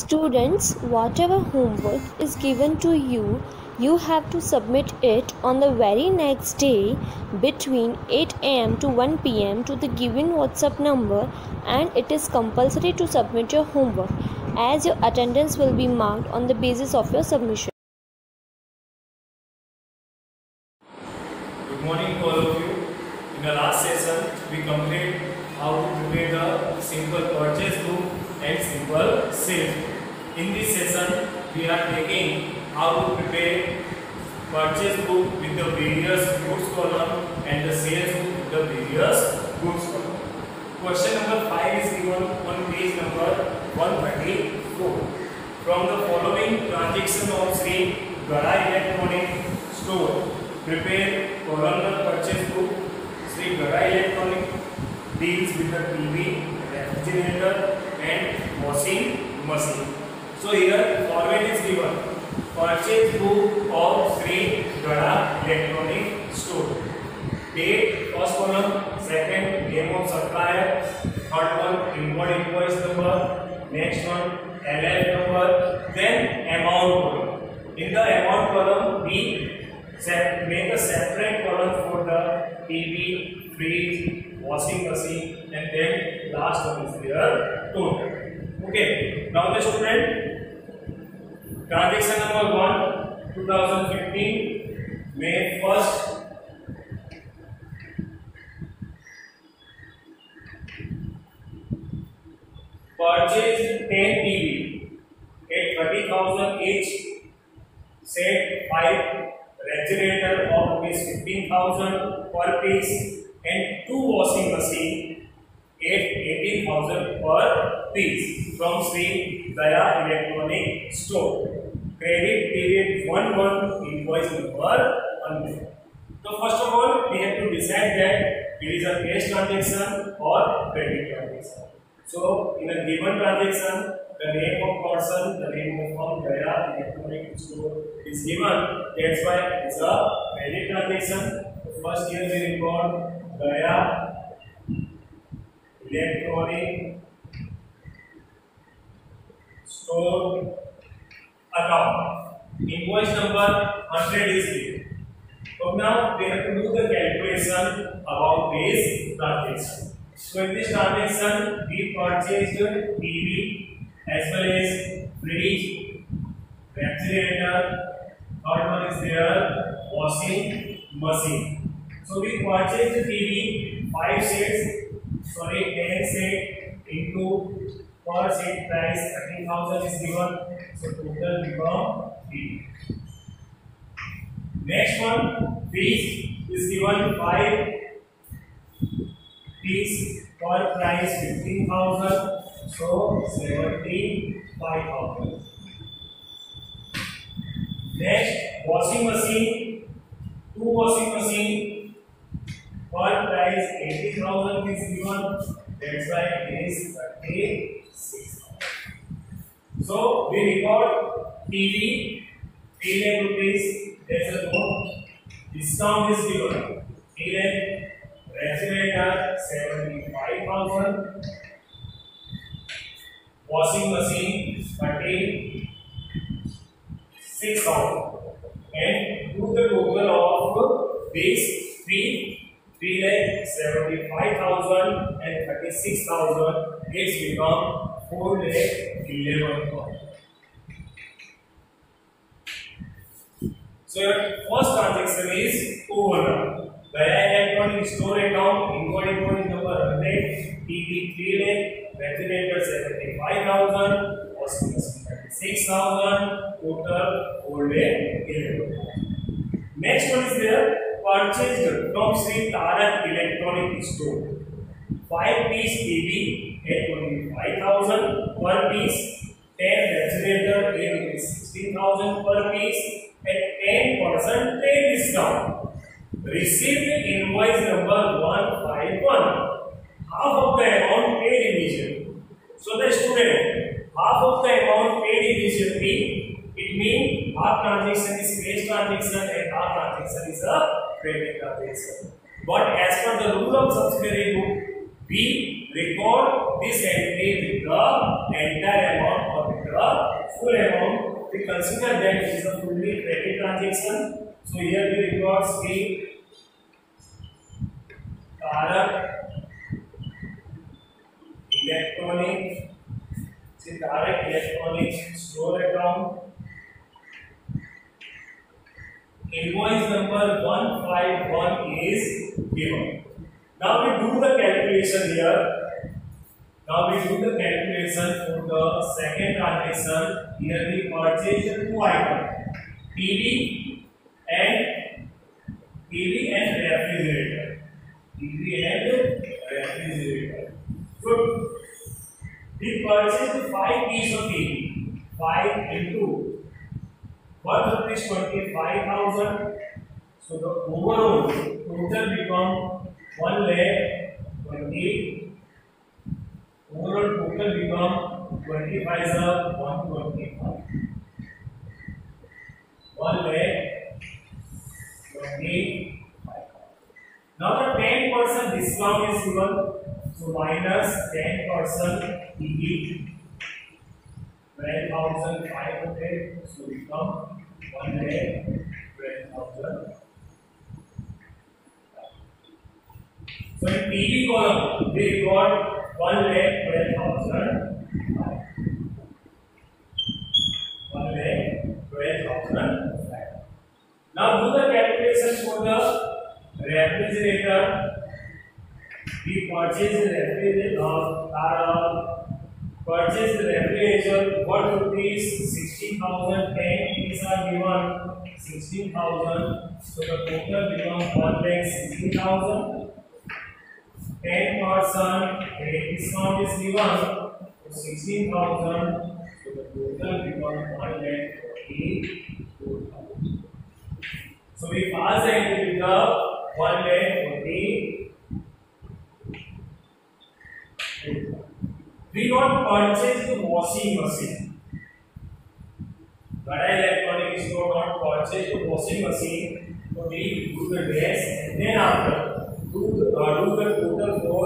Students, whatever homework is given to you, you have to submit it on the very next day between 8 am to 1 pm to the given WhatsApp number and it is compulsory to submit your homework as your attendance will be marked on the basis of your submission. Good morning all of you. In the last session, we completed how to prepare the simple purchase book and simple sales. In this session, we are taking how to prepare purchase book with the various goods column and the sales book with the various goods column. Question number 5 is given on page number 134. From the following transaction of Sri Gara Electronic Store, prepare columnar purchase book. Sri Gara Electronic deals with the TV, refrigerator and washing machine. So here format is given. Purchase book of Sri Gara Electronic Store. Date, first column, second, name of supplier, third one, inward invoice number, next one, LF number, then amount column. In the amount column, we set, make a separate column for the TV, fridge, washing machine, and then last one is their total. Okay, now the student, transaction number one 2015 में first purchase 10 TV at thirty thousand each set five refrigerator of rupees fifteen thousand per piece and two washing machine at eighteen thousand per piece from Shri Daya electronic store Credit period 1 month invoice number 1 So first of all we have to decide that it is a cash transaction or credit transaction. So, in a given transaction, the name of person, the name of firm, Gaya Electronic Store is given. That's why it's a credit transaction. The first here we record Gaya Electronic Store account. Invoice number 100 is given. So now we have to do the calculation about this transaction. So in this transaction, we purchased TV as well as fridge, refrigerator, third one is there, washing machine. So we purchased TV five sets, sorry ten set into per set price thirteen thousand is given. So total become three. Next one, fridge is given five piece per price 15000 so 75000 next washing machine two washing machine per price 80000 is given that's why it is 36000 so we record tv 3 lakh rupees there's a note discount is given 3 lakh refrigerator 75,000 washing machine 36,000 and do the total of this 3 3 lakh 75,000 and 36,000 it's become 4 lakh 11,000 so your first transaction is over now Gaya Electronic Store account, inward invoice number 100, TV 3 lakh, refrigerator 75,000, washing machine 36,000, total 4 lakh 11,000. Next one is there, purchased from Sri Tarak Electronic Store. 5 piece TV at 25,000 per piece, 10 refrigerator at 16,000 per piece, at 10% trade discount. received invoice number 151 half of the amount paid initially so the student half of the amount paid initially it means half transaction is cash transaction and half transaction is a credit transaction but as per the rule of subsidiary book we record this entry with the entire amount or with the consider that is a fully credit transaction. So here we record C Tarak Electronic See Tarak Electronic Store Account Invoice number 151 is given. Now we do the calculation here now we do the calculation for the second transaction. Here we purchase two items, TV and TV and refrigerator. TV and refrigerator. So we purchased five pieces of TV. Five into worth rupees twenty five thousand. So the overall total become one lakh twenty overall total become 25 is 125 1 lakh 25 now the 10 percent discount is given so minus 10 percent EB 12,500 so become 1 lakh 12,000 so in PV column we got one lakh twelve thousand one lakh twelve thousand Now do the calculation for the refrigerator. We purchase refrigerator uh, purchase refrigerator what rupees sixteen thousand ten these are given sixteen thousand so the total becomes one lakh sixteen thousand 10 percent discount is given to 16,000 so the total becomes 1 lakh 44,000 so we pass the entry with the 1 lakh 40 we not purchase the washing machine Bada electronic store not purchase the washing machine so we do the rest and then after do, uh, do the total for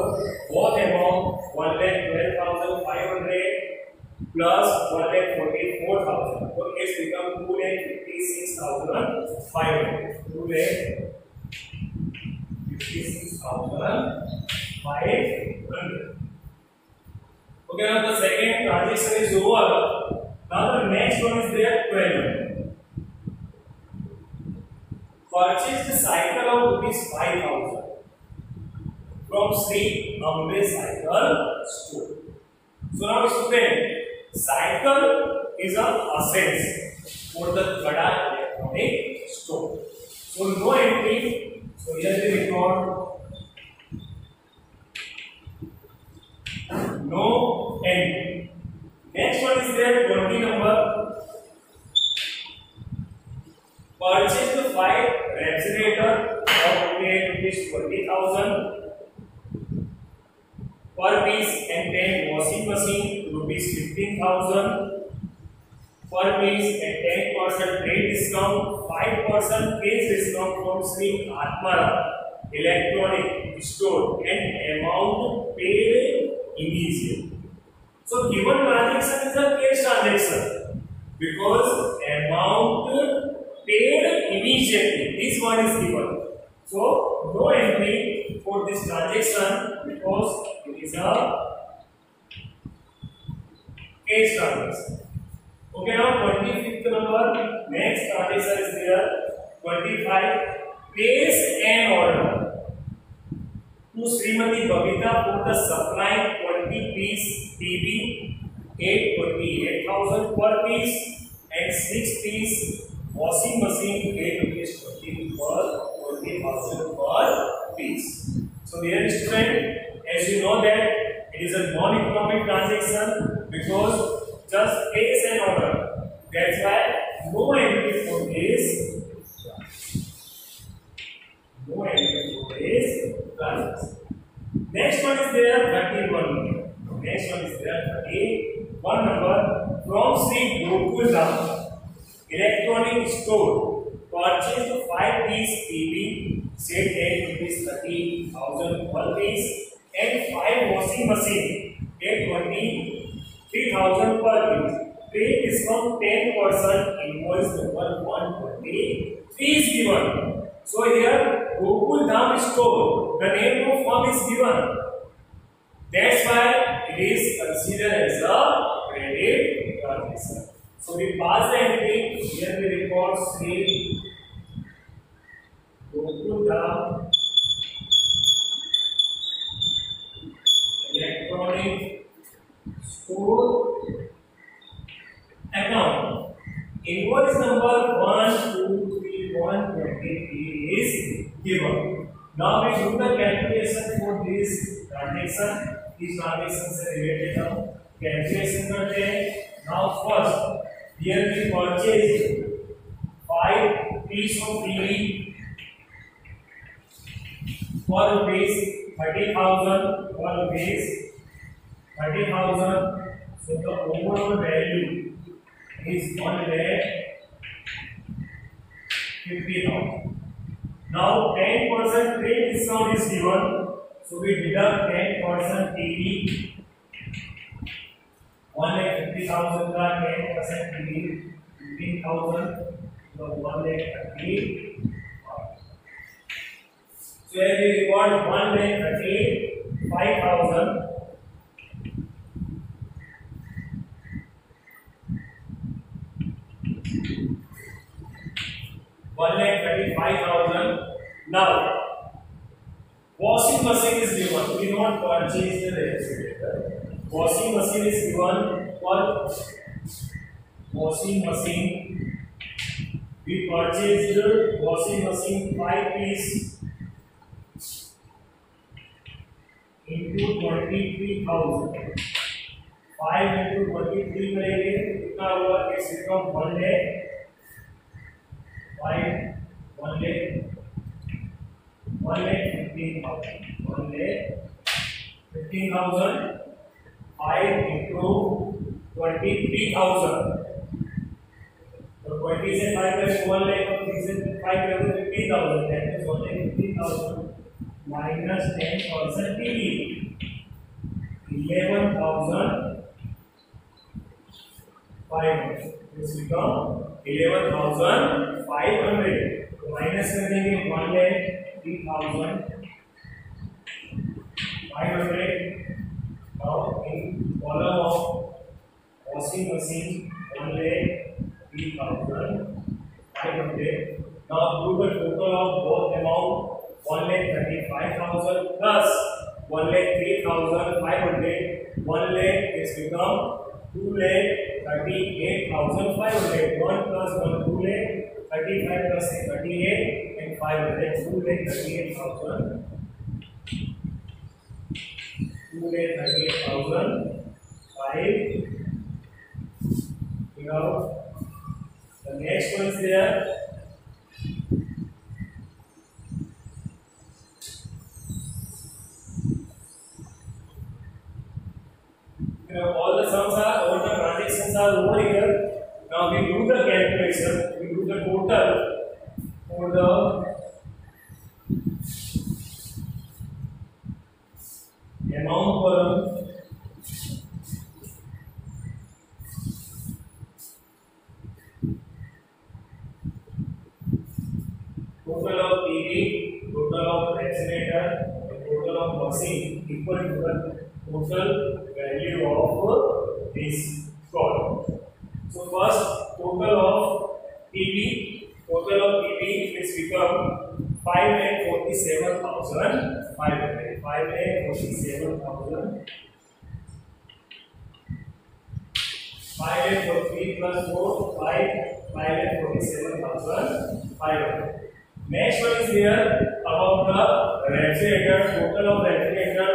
both amount 1 lakh 12,500 plus 1 lakh 44,000. So it's become 2 lakh 56,500. 2 lakh 56,500. Okay, now the second transaction is over. Now the next one is there 12. Purchase the cycle of rupees 5,000 from Sri Ambe Cycle Store. So now student, cycle is a asset for the Gada Electronic Store. So no entry. So here we record no entry. Next one is there 20 number. Purchase the five refrigerator rupees 20,000 per piece and 10 washing machine rupees 15000 per piece and 10 percent trade discount 5 percent case discount from Sri Atmara electronic store and amount paid immediately. So given transaction is a cash transaction because amount paid immediately this one is given. So no entry for this transaction because is a case transaction. Okay, now 25th number, next transaction is there. 25, place an order to Srimati Babita for the supply 20 piece TV, 828,000 per piece and 6 piece washing machine, 8 rupees 20 per 20,000 per piece. So, dear student, as you know that it is a non-economic transaction because just place an order. That's why no entry for this. No entry for this transaction. Next one is there 31. Next one is there 31 number from Sri Gokul Ram electronic store purchased 5 piece TV set at rupees 30,000 per piece and five washing machine at 23,000 per piece. pay discount 10% invoice number 123 is given. So here Gokul Dham store, the name of firm is given. That's why it is considered as a credit transaction. So we pass the entry, here we record Sri Gokul Dham Invoice number 123123 is given. Now we do the calculation for this transaction. These transactions are related now. Calculation करते हैं. Now first, here we purchase five piece of TV for rupees thirty thousand for rupees thirty thousand. So the overall value is always 50,000. Now 10% trade discount is given. So we deduct 10% TV. 1 lakh 50,000 का 10% TV 15,000 तो 1 lakh 30. So here we record 1 lakh 30, 5,000. One lakh thirty five thousand now washing machine is given we not purchase the refrigerator washing machine is given for washing machine we purchase the washing machine five piece into 23000 5 into 23 करेंगे कितना हुआ इसका रकम 1 lakh five one lakh one lakh fifteen thousand one lakh fifteen thousand five into twenty three thousand तो twenty से five करें one lakh और three से फाइव तो fifteen thousand that is one lakh fifteen thousand minus ten percent T eleven thousand five hundred thousand five hundred minus कर देंगे one lakh three thousand five hundred now in column of washing machine one lakh three thousand five hundred. Now do the total of both amount one lakh thirty five thousand plus one lakh three thousand five hundred. One lakh is become two lakh thirty eight thousand five hundred one plus one two lakh thirty five plus thirty eight and five hundred two lakh thirty eight thousand two lakh thirty eight thousand five next one से यार are over here. Now we do the calculation, we do the total for the amount per total of PV, total of and total of machine equal to the total value of this called. So first total of PB, total of PB is become five lakh 47,000, 5 lakh forty seven thousand. Five lakh 43 plus 4, 5, 5 lakh forty seven thousand five hundred. Next one is here about the refrigerator, total of refrigerator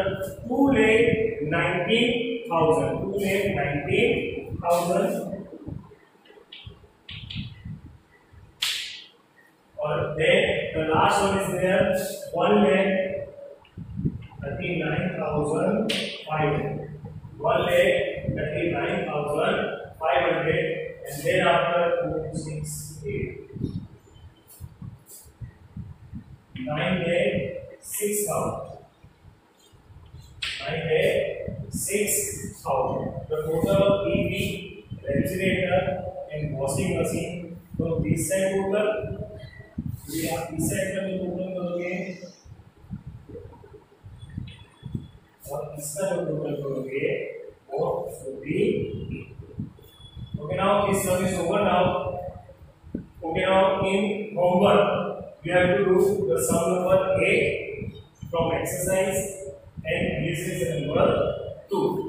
two lakh 19,000, 2 lakh nineteen thousand और then the last one is there one lakh thirty nine thousand five one lakh thirty nine thousand five hundred and thereafter two six eight nine lakh six thousand nine lakh six thousand The total of PV refrigerator and washing machine तो this side total ये आप इस side का जो total करोगे और इसका जो टोटल करोगे वो forty okay now this sum is over now okay now in homework we have to do the sum number 8 from exercise and this is number 2